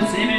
same